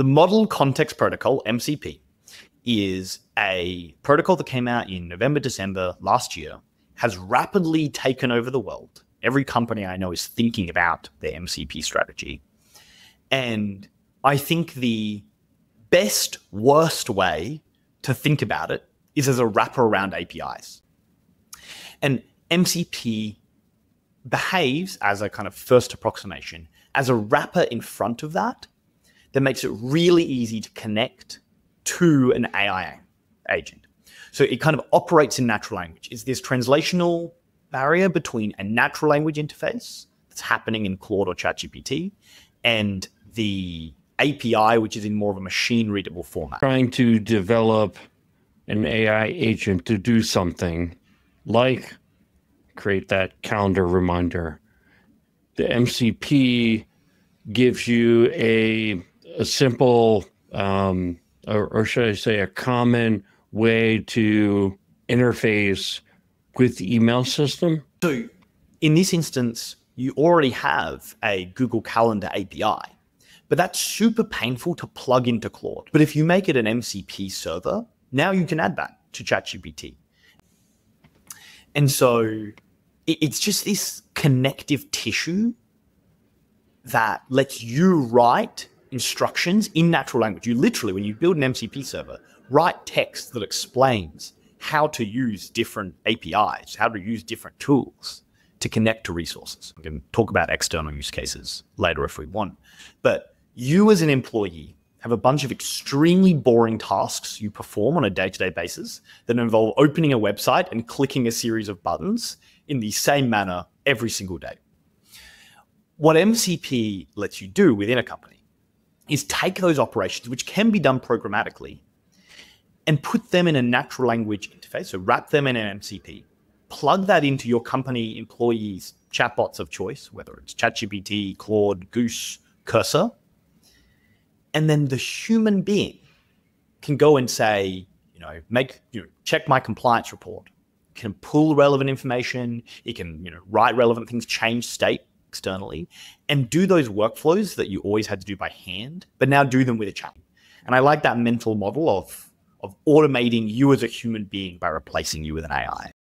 The Model Context Protocol, MCP, is a protocol that came out in November, December last year, has rapidly taken over the world. Every company I know is thinking about their MCP strategy. And I think the best, worst way to think about it is as a wrapper around APIs. And MCP behaves as a kind of first approximation, as a wrapper in front of that, that makes it really easy to connect to an AI agent. So it kind of operates in natural language. Is this translational barrier between a natural language interface that's happening in Claude or ChatGPT and the API, which is in more of a machine readable format. Trying to develop an AI agent to do something like create that calendar reminder. The MCP gives you a, a simple, um, or, or should I say, a common way to interface with the email system. So in this instance, you already have a Google Calendar API, but that's super painful to plug into Claude. But if you make it an MCP server, now you can add that to ChatGPT. And so it's just this connective tissue that lets you write instructions in natural language. You literally, when you build an MCP server, write text that explains how to use different APIs, how to use different tools to connect to resources. We can talk about external use cases later if we want. But you as an employee have a bunch of extremely boring tasks you perform on a day-to-day basis that involve opening a website and clicking a series of buttons in the same manner every single day. What MCP lets you do within a company is take those operations, which can be done programmatically, and put them in a natural language interface. So wrap them in an MCP, plug that into your company employees' chatbots of choice, whether it's ChatGPT, Claude, Goose, Cursor. And then the human being can go and say, you know, make, you know, check my compliance report, can pull relevant information, it can, you know, write relevant things, change state externally, and do those workflows that you always had to do by hand, but now do them with a chat. And I like that mental model of of automating you as a human being by replacing you with an AI.